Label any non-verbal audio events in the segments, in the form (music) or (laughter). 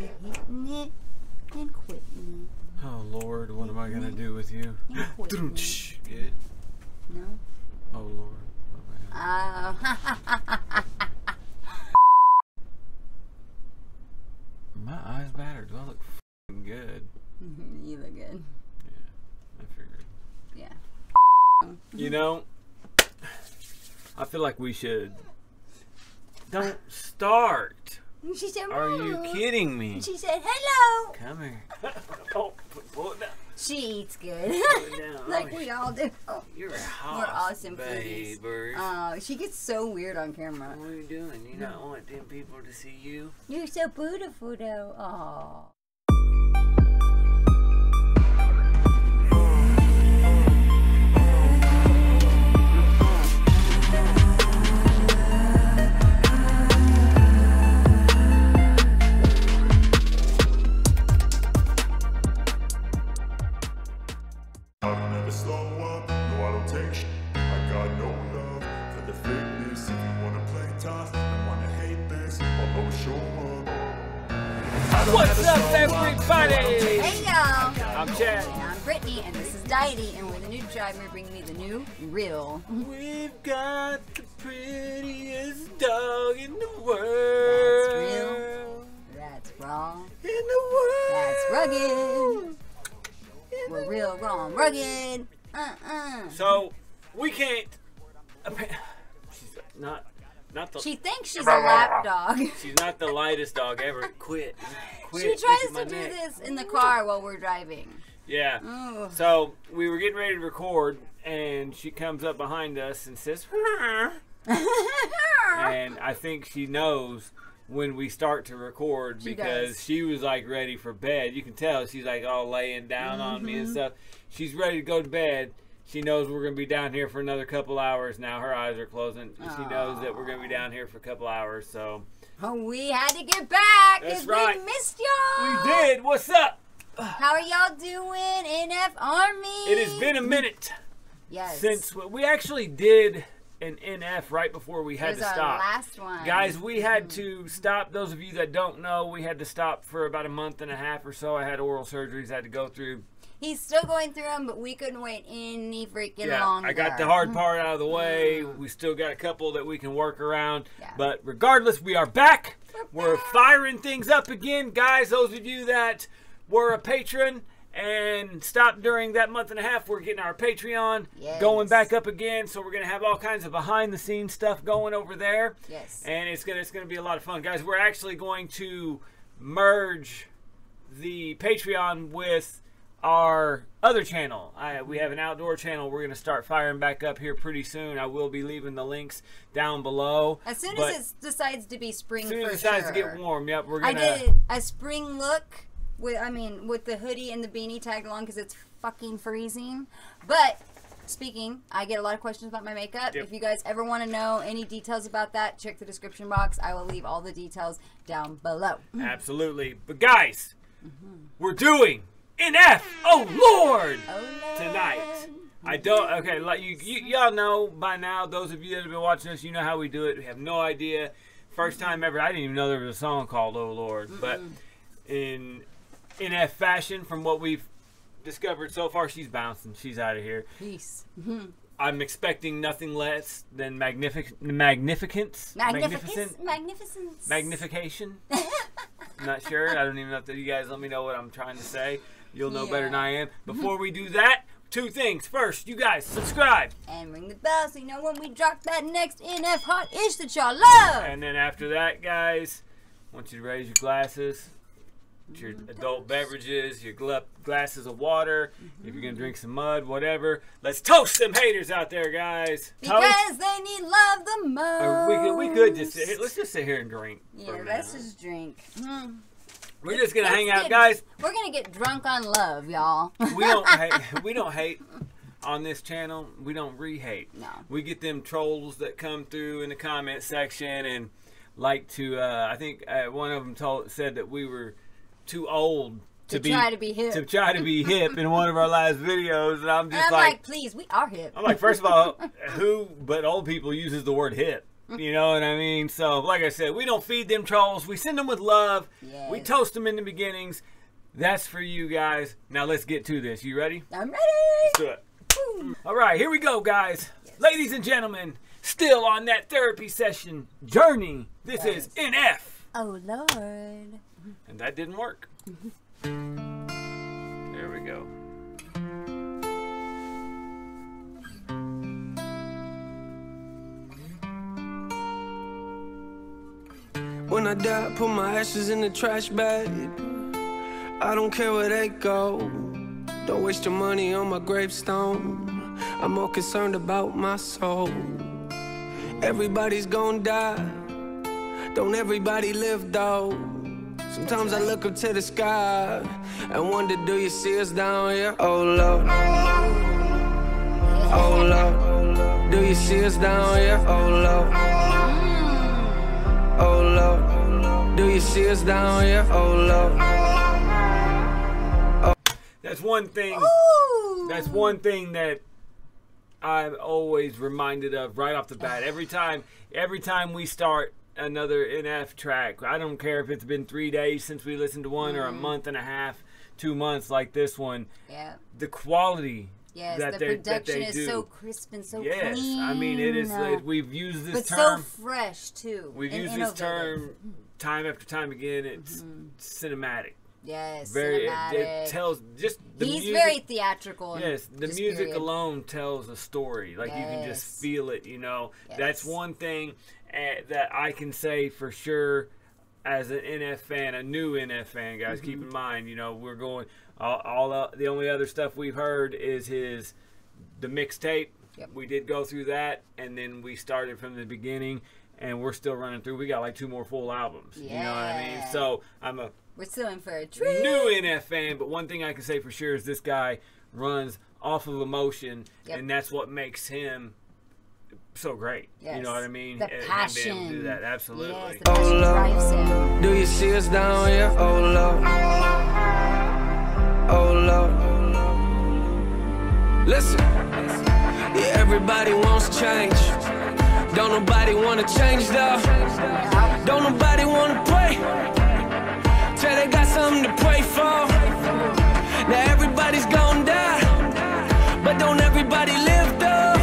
be hitting it and quitting Oh Lord, what am I gonna do with you? it and quitting it. Shh, Good. No. Oh Lord. I- Uh, My eyes matter. Do I look fing good? (laughs) you look good. Yeah, I figured. Yeah. You know, I feel like we should. Don't start. She said, Are you kidding me? She said, hello. Come here. (laughs) oh, put- pull it down. She eats good. Pull it (laughs) down. like we all do. You're a hot awesome foodies. baby. Oh, she gets so weird on camera. what are you doing? You not want them people to see you? You're so beautiful, though. Oh. Brittany, and this is Deity, and we're the new. We're bringing you the new reel. We've got the prettiest dog in the world. That's real. That's wrong. In the world. That's rugged. We're real, wrong, rugged. Uh-uh. So we can't. She's not, not the. She thinks she's a lap dog. (laughs) she's not the lightest dog ever. Quit. Quit. She tries to do neck. this in the car while we're driving. Yeah. So we were getting ready to record, and she comes up behind us and says, (laughs) and I think she knows when we start to record She because does. she was like ready for bed. You can tell she's like all laying down on me Mm-hmm. and stuff. She's ready to go to bed. She knows we're gonna be down here for another couple hours now. Her eyes are closing. She knows that we're gonna be down here for a couple hours. So Oh, we had to get back because right. we missed y'all. we did. What's up? How are y'all doing, NF Army? It has been a minute yes. since we, we actually did an NF right before we had to stop. last one. Guys, we had hmm. to stop. Those of you that don't know, we had to stop for about a month and a half or so. I had oral surgeries I had to go through. He's still going through them, but we couldn't wait any freaking Yeah, longer. I got the hard part out of the mm-hmm. way. We still got a couple that we can work around. Yeah. But regardless, we are back. We're We're back. firing things up again. Guys, those of you that were a patron and stopped during that month and a half, we're getting our Patreon Yes. going back up again. So we're going to have all kinds of behind the scenes stuff going over there. Yes. And it's going to it's going to be a lot of fun. Guys, we're actually going to merge the Patreon with our other channel. I, we have an outdoor channel. We're going to start firing back up here pretty soon. I will be leaving the links down below. As soon as it decides to be spring as soon as it decides sure. to get warm, yep, we're going to. I did a spring look with, I mean, with the hoodie and the beanie tagged along because it's fucking freezing. But speaking, I get a lot of questions about my makeup. Yep. If you guys ever want to know any details about that, check the description box. I will leave all the details down below. Absolutely. But guys, Mm-hmm. we're doing NF. Oh Lord! Oh, Lord. Tonight. I don't. Okay, like you, you, y'all know by now. Those of you that have been watching us, you know how we do it. We have no idea. First time ever. I didn't even know there was a song called "Oh Lord," but in NF fashion, from what we've discovered so far, she's bouncing. She's out of here. Peace. Mm-hmm. I'm expecting nothing less than magnific- magnificence, Magnificence. Magnificence. magnification. I'm (laughs) not sure. I don't even know if you guys let me know what I'm trying to say. You'll know better than I am. Before we do that, two things. First, you guys subscribe. and ring the bell so you know when we drop that next NF hot ish that y'all love. And then after that, guys, I want you to raise your glasses, your adult beverages, your gla- glasses of water. If you're going to drink some mud, whatever. Let's toast them haters out there, guys. Toast. because they need love the most. Or we could, we could just sit here, let's just sit here and drink. Yeah, let's just drink. Hmm. We're just gonna Let's hang out, get- guys. We're gonna get drunk on love, y'all. We don't (laughs) hate, we don't hate on this channel. We don't re-hate. No. We get them trolls that come through in the comment section and like to. Uh, I think uh, one of them told said that we were too old to, To try to be hip. To try to be hip in one of our last videos, and I'm just I'm like, like, please, we are hip. I'm like, first of all, (laughs) who but old people uses the word hip? You know what I mean? So, like I said, we don't feed them trolls. We send them with love. We toast them in the beginnings. That's for you guys. Now let's get to this. You ready? I'm ready. Let's do it. All right, here we go, guys. Ladies and gentlemen, still on that therapy session journey. This is NF. Oh Lord. And that didn't work. There we go. When I die, put my ashes in the trash bag. I don't care where they go. Don't waste your money on my gravestone. I'm more concerned about my soul. Everybody's gonna die. Don't everybody live though? Sometimes I look up to the sky and wonder, do you see us down here? Oh Lord, oh Lord, do you see us down here? Oh Lord. Oh Lord, do you see us down here? Oh Lord, That's one thing. Ooh. That's one thing that I'm always reminded of right off the bat. Every time, every time we start another NF track, I don't care if it's been three days since we listened to one or a mm-hmm. month and a half, two months like this one. Yeah. The quality Yes, that the they production is do. so crisp and so yes, clean. I mean it is. Like, we've used this but term. so fresh too. we've used this term mm-hmm. time after time again. It's mm-hmm. cinematic. Yes, Very. It, it tells just the He's music. very theatrical. Yes, the music period. alone tells a story. Like you can just feel it. You know, that's one thing uh, that I can say for sure. As an NF fan, a new NF fan, guys, keep Mm-hmm. in mind, you know, we're going. All, all uh, the only other stuff we've heard is his the mixtape. Yep. We did go through that, and then we started from the beginning, and we're still running through. We got like two more full albums. Yeah. You know what I mean? So I'm a We're still in for a treat. new NF fan, but one thing I can say for sure is this guy runs off of emotion, Yep. and that's what makes him so great. You know what I mean? The And- and passion. able to do that, absolutely. Yes, the passion Oh, drives him. do you see us down here? Oh Lord, oh Lord. Listen, yeah, everybody wants change. Don't nobody wanna change though. Don't nobody wanna pray. Got something to pray for. Now everybody's gonna die, but don't everybody live though.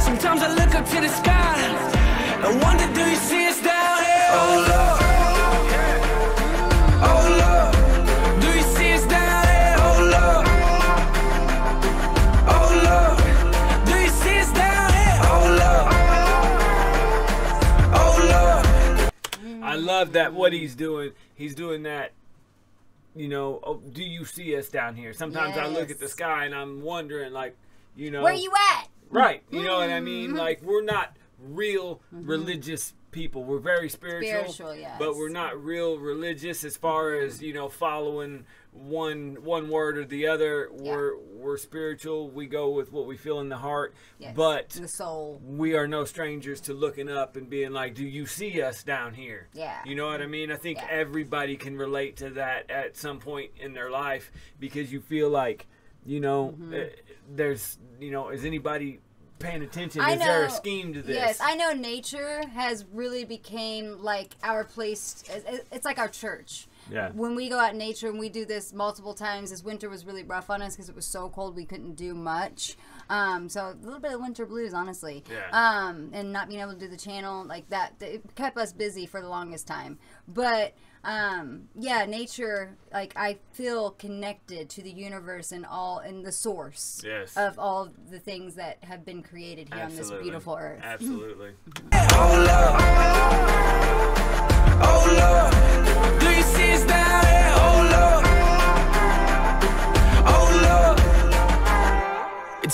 Sometimes I look up to the sky and wonder, do you see us down here? Oh Lord. I love that what he's doing. He's doing that. You know, oh, do you see us down here? Sometimes I look at the sky and I'm wondering, like, you know, Where you at? Right. You know what I Mm-hmm. mean? Like we're not real religious people. We're very spiritual. Spiritual, yes. But we're not real religious as far as, you know, following one one word or the other. We're we're spiritual. We go with what we feel in the heart. Yes. But the soul. we are no strangers to looking up and being like, "Do you see us down here?" Yeah. You know what I mean? I think Yeah. everybody can relate to that at some point in their life because you feel like, you know, Mm-hmm. uh, there's, you know, is anybody paying attention? I is there a scheme to this? Yes, I know nature has really became like our place. It's like our church. Yeah. When we go out in nature and we do this multiple times, this winter was really rough on us because it was so cold we couldn't do much. Um, so a little bit of winter blues, honestly. Yeah. Um, and not being able to do the channel like that, it kept us busy for the longest time. But um, yeah, nature, like I feel connected to the universe and all and the source Yes. of all the things that have been created here on this beautiful earth. Absolutely. Oh Lord, oh Lord,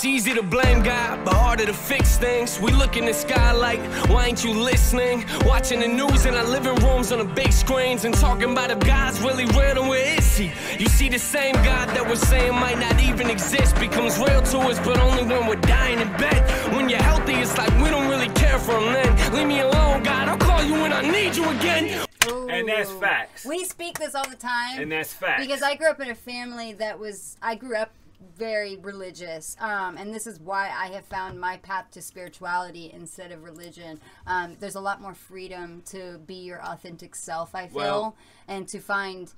It's easy to blame God, but harder to fix things. We look in the sky like, why ain't you listening? Watching the news in our living rooms on the big screens and talking about if God's really real, then where is He? You see, the same God that we're saying might not even exist becomes real to us, but only when we're dying in bed. When you're healthy, it's like we don't really care for Him then. Leave me alone, God. I'll call you when I need you again. And that's facts. We speak this all the time. And that's facts. Because I grew up in a family that was, I grew up very religious, um, and this is why I have found my path to spirituality instead of religion. Um, there's a lot more freedom to be your authentic self. I feel, Well- and to find,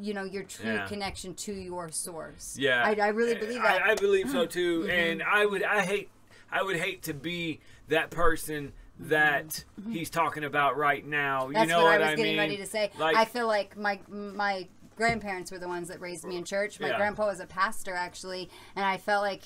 you know, your true Yeah. connection to your source. Yeah, I, I really believe that. Mm-hmm. I, I believe so (laughs) too, and I would, I hate, I would hate to be that person that he's talking about right now. Mm-hmm. That's you know what, what, I was getting mean? ready to say. Like, I feel like my my grandparents were the ones that raised me in church. My Yeah. grandpa was a pastor actually, and I felt like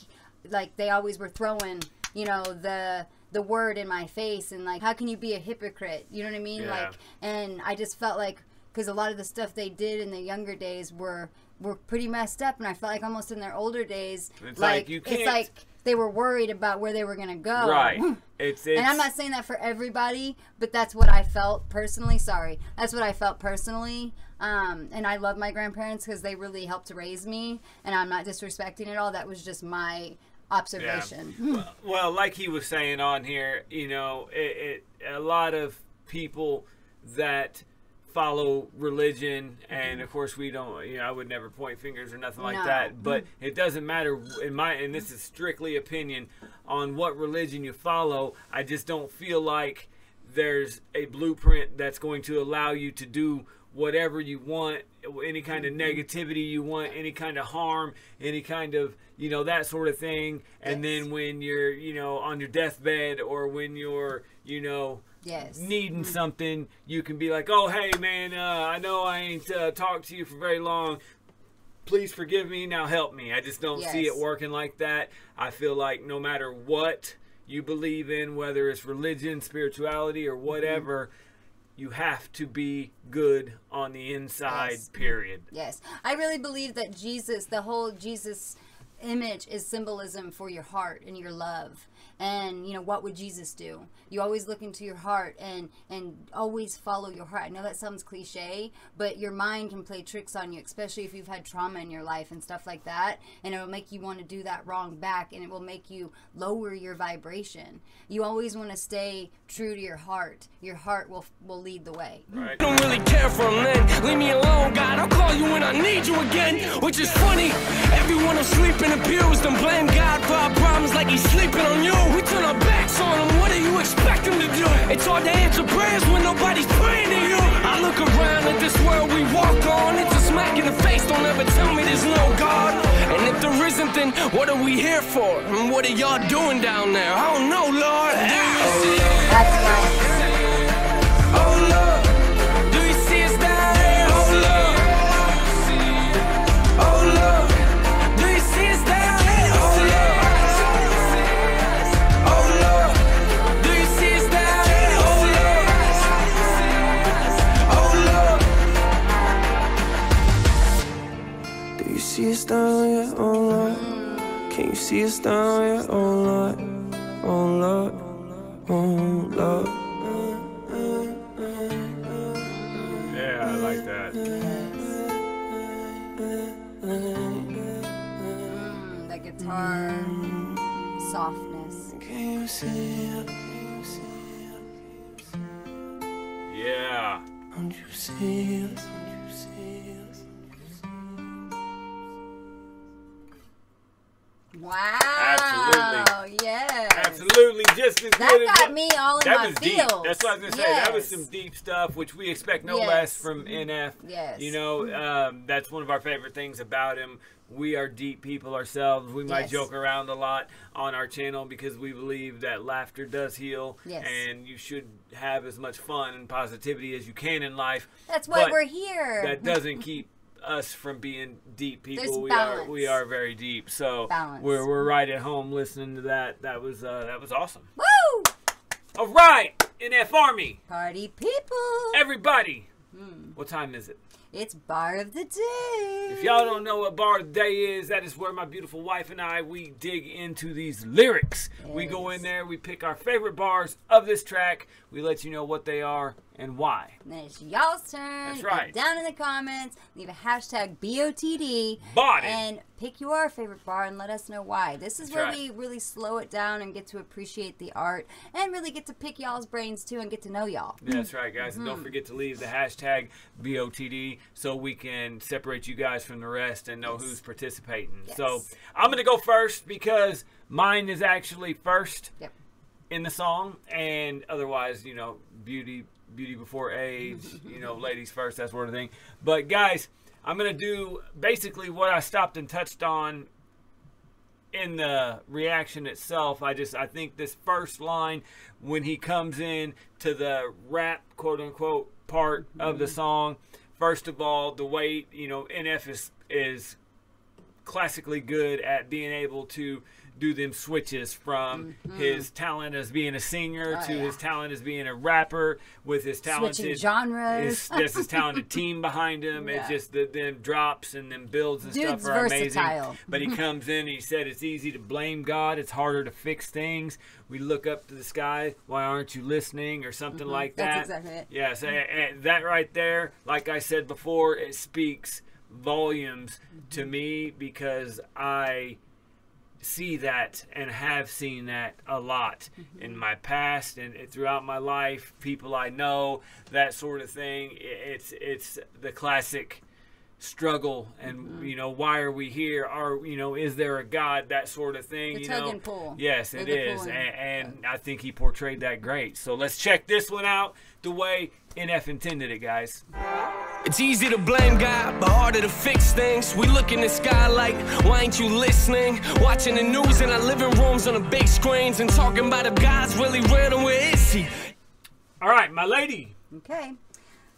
like they always were throwing, you know, the the word in my face and like how can you be a hypocrite? You know what I mean? Yeah. Like and I just felt like cuz a lot of the stuff they did in the younger days were were pretty messed up and I felt like almost in their older days It's like, you can't- like they were worried about where they were going to go. right? It's, (laughs) it's And I'm not saying that for everybody, but that's what I felt personally. Sorry, that's what I felt personally. Um, and I love my grandparents because they really helped to raise me, and I'm not disrespecting at all. That was just my observation. (laughs) well, well, like he was saying on here, you know, it, it a lot of people that follow religion and mm-hmm. of course we don't you know I would never point fingers or nothing like No. that but mm-hmm. it doesn't matter in my and this is strictly opinion on what religion you follow I just don't feel like there's a blueprint that's going to allow you to do whatever you want any kind of negativity you want any kind of harm any kind of you know that sort of thing. And Yes. then when you're you know on your deathbed or when you're you know Yes. needing something you can be like oh hey man uh, i know i ain't uh, talked to you for very long. Please forgive me. Now help me. I just don't see it working like that. I feel like no matter what you believe in whether it's religion spirituality or whatever you have to be good on the inside Yes. period Yes. I really believe that Jesus, the whole Jesus image is symbolism for your heart and your love. And you know what would Jesus do? You always look into your heart and and always follow your heart. I know that sounds cliche, but your mind can play tricks on you, especially if you've had trauma in your life and stuff like that, and it will make you want to do that wrong back and it will make you lower your vibration. You always want to stay true to your heart. Your heart will will lead the way. right don't really care for then. Leave me alone, God. I'll call you when I need you again. Which is funny. Everyone will sleep in the and blame God for our problems like he's sleeping on you. We turn our backs on him. What do you expect him to do? It's hard to answer prayers when nobody's praying to you. I look around at this world we walk on. It's a smack in the face. Don't ever tell me there's no God. And if there isn't, then what are we here for? And what are y'all doing down there? See us down here? Oh Lord, oh Lord, oh Lord. yeah i like that Mm, the guitar softness. Can you see it? yeah Don't you see it? Don't you see it? Wow. Absolutely. Yeah. absolutely just as That good as got what- me all in that my was deep. feels. That's what I was gonna say. That was some deep stuff, which we expect no Yes. less from NF. Yes. You know, um, that's one of our favorite things about him. We are deep people ourselves. We might Yes. joke around a lot on our channel because we believe that laughter does heal, Yes. and you should have as much fun and positivity as you can in life. That's why we're here. That doesn't keep us from being deep people. We are we are very deep. So Balance. we're we're right at home listening to that. That was uh, that was awesome. Woo! All right, NF Army, Party people. everybody. Hmm. What time is it? It's bar of the day. If y'all don't know what bar of the day is, that is where my beautiful wife and I we dig into these lyrics. We go in there, we pick our favorite bars of this track, we let you know what they are, and why. And then it's y'all's turn. That's right. Down in the comments, leave a hashtag BOTD. And pick your favorite bar and let us know why. This is That's where right. we really slow it down and get to appreciate the art and really get to pick y'all's brains too and get to know y'all. That's right, guys. And Mm-hmm. don't forget to leave the hashtag BOTD so we can separate you guys from the rest and know Yes. who's participating. Yes. So I'm going to go first because mine is actually first Yep. in the song, and otherwise, you know, beauty, beauty before age, (laughs) you know, ladies first, that sort of thing. But guys, I'm gonna do basically what I stopped and touched on in the reaction itself. I just I think this first line when he comes in to the rap quote unquote part of the mm-hmm. song. First of all, the way you know NF is is classically good at being able to do them switches from his talent as being a singer Oh, to yeah. his talent as being a rapper with his talented Switching genres. his, just his talented (laughs) team behind him. Yeah. It's just the them drops and them builds and Dude's stuff are versatile. amazing. But he (laughs) comes in and he said it's easy to blame God. It's harder to fix things. We look up to the sky. Why aren't you listening or something like Mm-hmm. That's that? exactly it. Yes, a- that right there, like I said before, it speaks volumes to mm-hmm. me because I see that and have seen that a lot mm-hmm. in my past and throughout my life. People I know, that sort of thing. It's it's the classic struggle and mm-hmm. you know why are we here are you know is there a god that sort of thing The you tug know and pull. yes it is it the is pulling. and, and i think he portrayed that great so let's check this one out the way nf intended it guys It's easy to blame God, but harder to fix things. We look in the sky like, why ain't you listening? Watching the news in our living rooms on the big screens and talking about if God's really real and where is he? all right my lady Okay.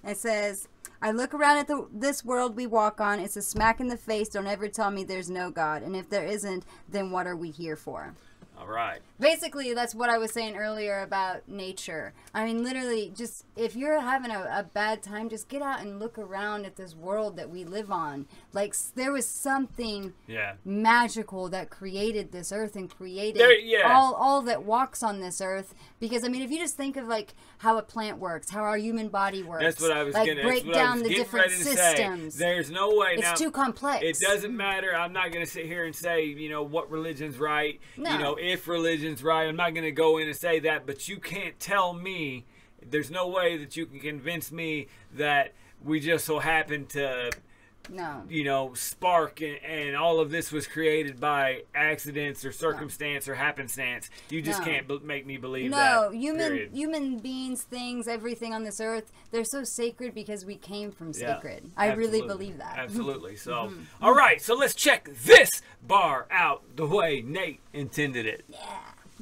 It says, I look around at the, this world we walk on. It's a smack in the face. Don't ever tell me there's no God. And if there isn't, then what are we here for? All right Basically, that's what I was saying earlier about nature. I mean, literally, just if you're having a, a bad time, just get out and look around at this world that we live on. Like, there was something yeah magical that created this earth and created There- yeah. all all that walks on this earth because i mean if you just think of like how a plant works how our human body works That's what I was like gonna break that's what down the different systems Say. There's no way it's now. too complex It doesn't matter. I'm not going to sit here and say, you know, what religion's right. No. You know, if religion's right. I'm not going to go in and say that. But you can't tell me. There's no way that you can convince me that we just so happen to, no you know, spark and, and all of this was created by accidents or circumstance or happenstance. You just No. can't b- make me believe no that. human period. human beings things everything on this earth they're so sacred because we came from Yeah, sacred i really believe that Mm-hmm. Absolutely. So, all right. So let's check this bar out the way Nate intended it.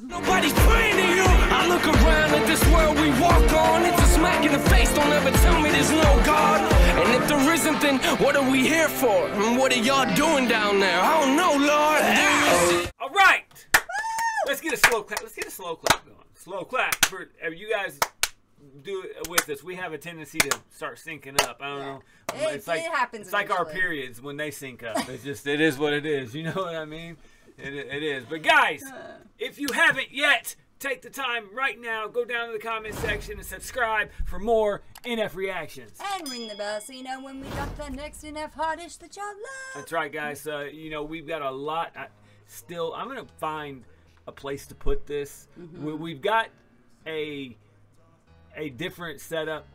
Nobody's praying to you. I look around at this world we walk on. It's a smack in the face. Don't ever tell me there's no God. And if there isn't, then what are we here for? And what are y'all doing down there? I don't know, Lord. All right. Let's get a slow clap. Let's get a slow clap going. Slow clap for uh, you guys. Do it with us. We have a tendency to start syncing up. I don't know. It- it's like it happens It's like our eventually. periods when they sync up. It's just it is what it is. You know what I mean? It, it is. But guys, if you haven't yet, take the time right now. Go down to the comment section and subscribe for more NF reactions. and ring the bell so you know when we drop the next NF hottish that y'all love That's right, guys. Uh, you know, we've got a lot. I, still, I'm gonna find a place to put this. We, we've got a a different setup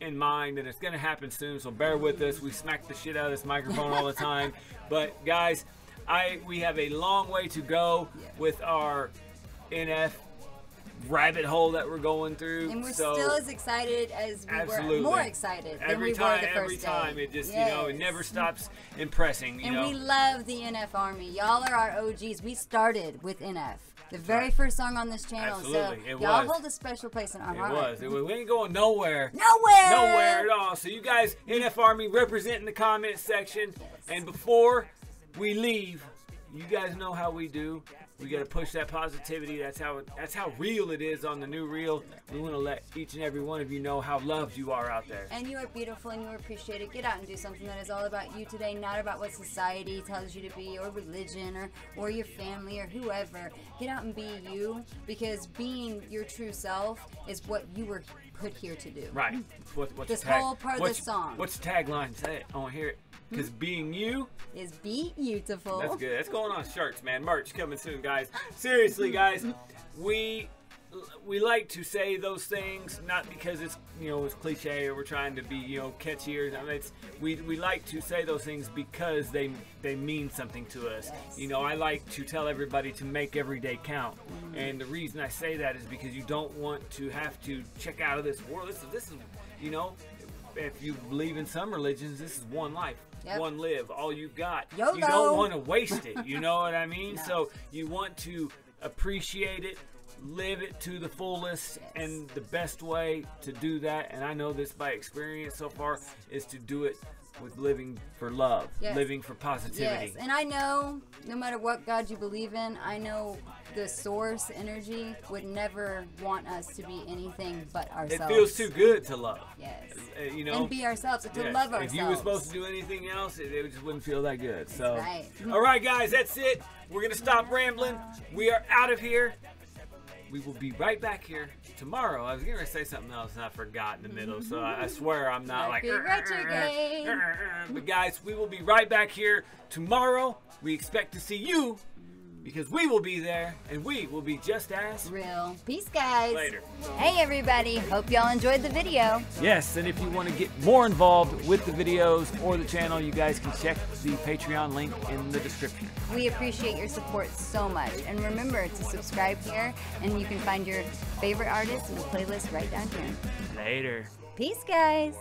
in mind, and it's gonna happen soon. So bear with us. We smack the shit out of this microphone all the time, (laughs) but guys, I we have a long way to go with our NF rabbit hole that we're going through. And we're so, still as excited as we Absolutely. were, more excited than every we time, were the first every day. time, it just you know it never stops impressing. You And know, we love the NF Army. Y'all are our OGs. We started with NF. The very right. first song on this channel. Absolutely, So y'all hold a special place in our It heart. was. It was. We ain't going nowhere. Nowhere. Nowhere at all. So you guys, NF Army, represent in the comment section. And before we leave, you guys know how we do. We got to push that positivity. That's how. It, that's how real it is on the new reel. We want to let each and every one of you know how loved you are out there. And you are beautiful and you are appreciated. Get out and do something that is all about you today, not about what society tells you to be, or religion, or, or your family, or whoever. Get out and be you because being your true self is what you were put here to do. Right. What, what's This whole part of the song. What's the tagline? Say it. I want to hear it. Because hmm? being you, Is be beautiful. that's good. That's going on shirts, man. Merch coming soon, guys. Seriously, guys, we we like to say those things not because it's you know it's cliche or we're trying to be you know catchy or I mean, it's we, we like to say those things because they they mean something to us. You know, I like to tell everybody to make every day count, mm-hmm. and the reason I say that is because you don't want to have to check out of this world. This is this is you know. If you believe in some religions, this is one life, Yep. one live, all you've got. You don't want to waste it. You know what I mean? (laughs) No. So you want to appreciate it, live it to the fullest, and the best way to do that, and I know this by experience so far, is to do it with living for love, Yes. living for positivity. Yes, and I know no matter what God you believe in, I know the source energy would never want us to be anything but ourselves. it feels too good to love. Yes. Uh, you know, and be ourselves, to Yes. love ourselves. If you were supposed to do anything else, it, it just wouldn't feel that good. So, right. all right, guys, that's it. We're gonna stop rambling. We are out of here. We will be right back here tomorrow. I was gonna say something else and I forgot in the middle, so I, I swear I'm not like. Retrograde. But guys, we will be right back here tomorrow. We expect to see you because we will be there and we will be just as Real. Peace, guys. later. Hey, everybody. Hope y'all enjoyed the video. Yes, and if you want to get more involved with the videos or the channel, you guys can check the Patreon link in the description. We appreciate your support so much. And remember to subscribe here, and you can find your favorite artists in the playlist right down here. Later. Peace, guys.